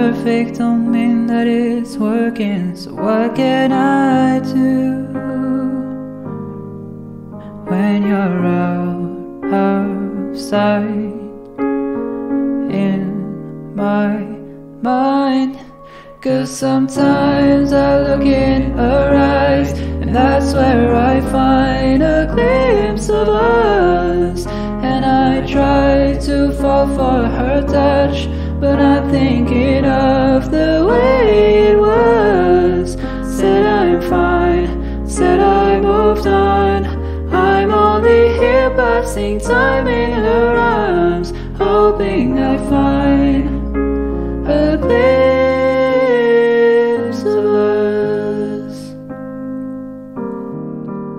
Perfect don't mean that it's working, so what can I do when you're out of sight in my mind? Cause sometimes I look in her eyes, and that's where I find a glimpse of us. And I try to fall for her touch, but I'm thinking of the way it was. Said I'm fine, said I moved on. I'm only here passing time in her arms, hoping I find a glimpse of us.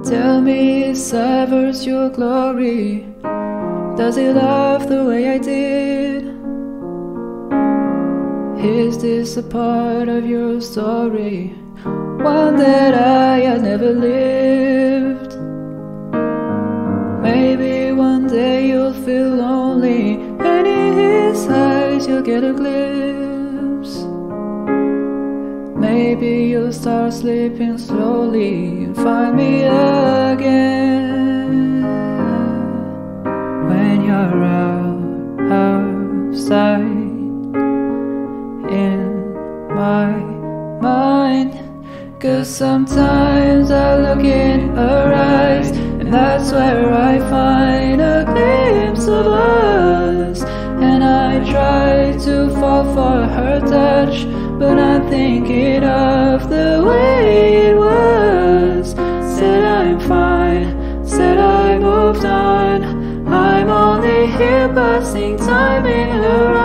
Tell me, is severs your glory? Does he love the way I did? Is this a part of your story? One that I had never lived. Maybe one day you'll feel lonely, and in his eyes you'll get a glimpse. Maybe you'll start sleeping slowly and find me again my mind. Cause sometimes I look in her eyes, and that's where I find a glimpse of us. And I try to fall for her touch, but I'm thinking of the way it was. Said I'm fine, said I moved on. I'm only here passing time in her arms,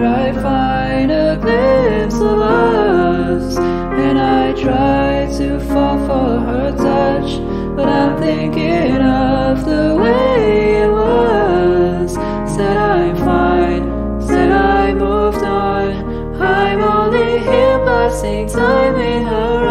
I find a glimpse of us. And I try to fall for her touch, but I'm thinking of the way it was. Said I'm fine, said I moved on. I'm only here passing time in her